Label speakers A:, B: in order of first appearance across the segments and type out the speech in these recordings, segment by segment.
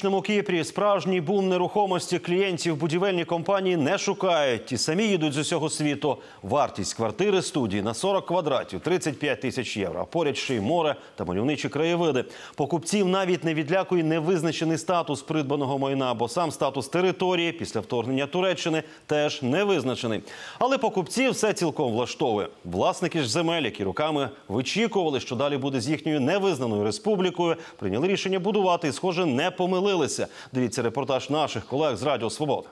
A: північному Кіпрі справжній бум нерухомості клієнтів будівельні компанії не шукають. Ті самі їдуть з усього світу. Вартість квартири студії на 40 квадратів 35 тисяч євро. Поряд ще й море та мальовничі краєвиди. Покупців навіть не відлякує невизначений статус придбаного майна, бо сам статус території після вторгнення Туреччини теж не визначений. Але покупців все цілком влаштовує. Власники ж земель, які руками вичікували, що далі буде з їхньою невизнаною республікою, прийняли рішення будувати і, схоже, не помилилися. Дивіться репортаж наших колег з Радіо Свобода.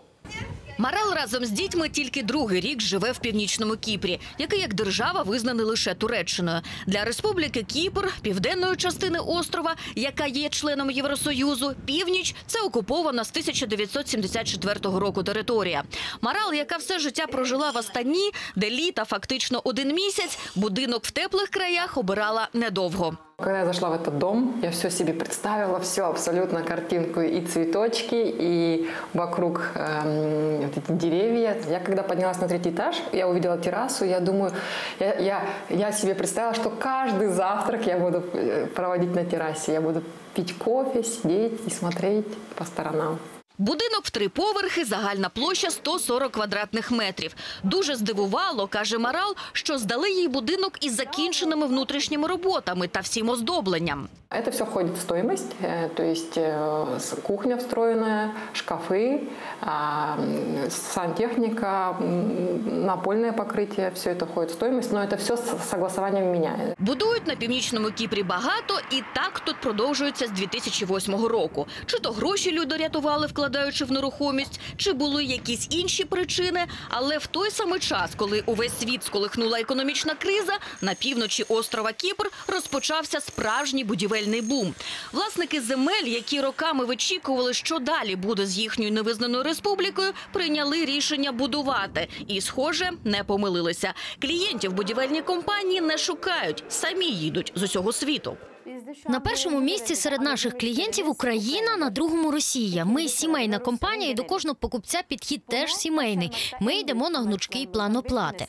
B: Марал разом з дітьми тільки другий рік живе в північному Кіпрі, який як держава визнаний лише Туреччиною. Для республіки Кіпр, південної частини острова, яка є членом Євросоюзу, північ це окупована з 1974 року територія. Марал, яка все життя прожила в Астані, де літа фактично один місяць, будинок в теплих краях обирала недовго.
C: Когда я зашла в этот дом, я все себе представила, все абсолютно картинку и цветочки, и вокруг эм, вот эти деревья. Я когда поднялась на третий этаж, я увидела террасу, я думаю, я, я, я себе представила, что каждый завтрак я буду э, проводить на террасе. Я буду пить кофе, сидеть и смотреть по сторонам.
B: Будинок в три поверхи, загальна площа 140 квадратних метрів. Дуже здивувало, каже Марал, що здали їй будинок із закінченими внутрішніми роботами та всім оздобленням.
C: Это все входит в стоимость, э, то есть э, с- кухня встроенная, шкафы, а, м, сантехника, м, напольное покрытие, все это входит в стоимость, но это все с согласованием меня.
B: Будують на північному Кіпрі багато, і так тут продовжується з 2008 року. Чи то гроші люди рятували, вкладаючи в нерухомість, чи були якісь інші причини. Але в той самий час, коли увесь світ сколихнула економічна криза, на півночі острова Кіпр розпочався справжній будівельний бум. Власники земель, які роками вичікували, що далі буде з їхньою невизнаною республікою, прийняли рішення будувати. І, схоже, не помилилися. Клієнтів будівельні компанії не шукають, самі їдуть з усього світу.
D: На першому місці серед наших клієнтів Україна, на другому Росія. Ми сімейна компанія, і до кожного покупця підхід теж сімейний. Ми йдемо на гнучкий план оплати.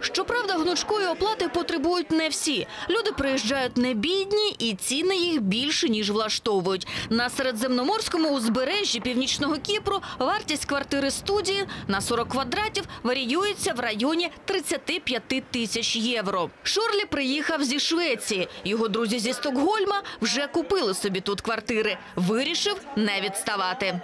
B: Щоправда, гнучкої оплати потребують не всі. Люди приїжджають не бідні, і ціни їх більше ніж влаштовують. На середземноморському узбережжі північного Кіпру вартість квартири студії на 40 квадратів варіюється в районі 35 тисяч євро. Шорлі приїхав зі Швеції. Його друзі зі Стокгольма вже купили собі тут квартири. Вирішив не відставати.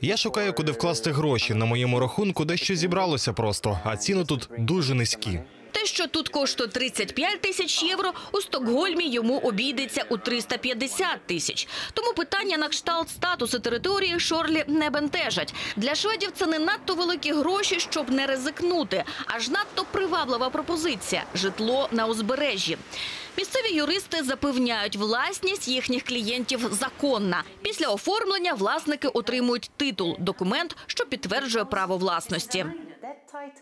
E: Я шукаю, куди вкласти гроші. На моєму рахунку дещо зібралося просто, а ціни тут дуже низькі.
B: Те, що тут коштує 35 тисяч євро, у Стокгольмі йому обійдеться у 350 тисяч. Тому питання на кшталт статусу території Шорлі не бентежать. Для шведів це не надто великі гроші, щоб не ризикнути. Аж надто приваблива пропозиція – житло на узбережжі. Місцеві юристи запевняють, власність їхніх клієнтів законна. Після оформлення власники отримують титул – документ, що підтверджує право власності.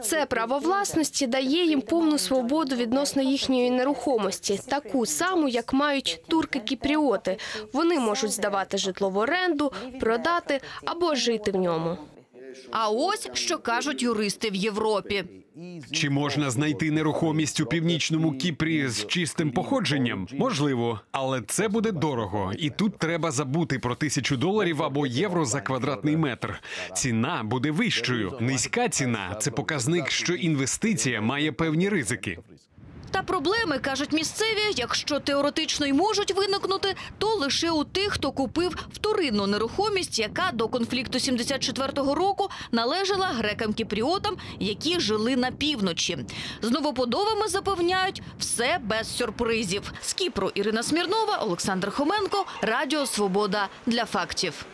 F: Це право власності дає їм повну свободу відносно їхньої нерухомості, таку саму, як мають турки-кіпріоти. Вони можуть здавати житло в оренду, продати або жити в ньому.
B: А ось що кажуть юристи в Європі.
G: Чи можна знайти нерухомість у північному Кіпрі з чистим походженням? Можливо, але це буде дорого, і тут треба забути про тисячу доларів або євро за квадратний метр. Ціна буде вищою. Низька ціна це показник, що інвестиція має певні ризики.
B: Та проблеми, кажуть місцеві, якщо теоретично й можуть виникнути, то лише у тих, хто купив вторинну нерухомість, яка до конфлікту 74-го року належала грекам-кіпріотам, які жили на півночі. З новоподовами запевняють, все без сюрпризів. З Кіпру Ірина Смірнова, Олександр Хоменко, Радіо Свобода для фактів.